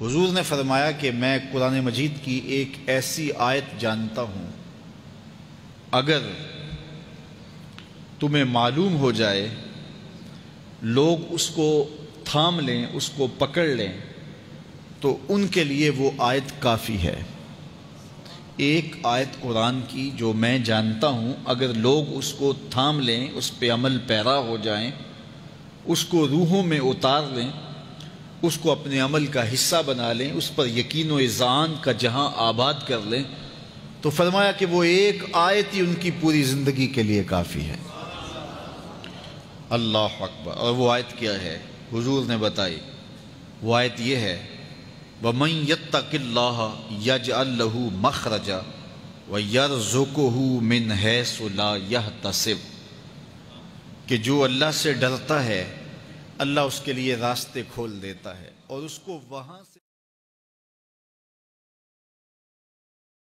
हुजूर ने फरमाया कि मैं कुरान मजीद की एक ऐसी आयत जानता हूँ। अगर तुम्हें मालूम हो जाए लोग उसको थाम लें उसको पकड़ लें तो उनके लिए वो आयत काफ़ी है। एक आयत कुरान की जो मैं जानता हूँ अगर लोग उसको थाम लें उस पर अमल पैरा हो जाएँ, उसको रूहों में उतार लें उसको अपने अमल का हिस्सा बना लें, उस पर यकीन ज़ान का जहाँ आबाद कर लें तो फरमाया कि वो एक आयत ही उनकी पूरी ज़िंदगी के लिए काफ़ी है। अल्लाह अकबर। और वो आयत क्या है? हुजूर ने बताई। वो आयत ये है व मई यत्तकिल्लाह यज अल्लहू मखरजा व यर यरजुकहू मिन है सुला यह तसिब कि जो अल्लाह से डरता है अल्लाह उसके लिए रास्ते खोल देता है और उसको वहाँ से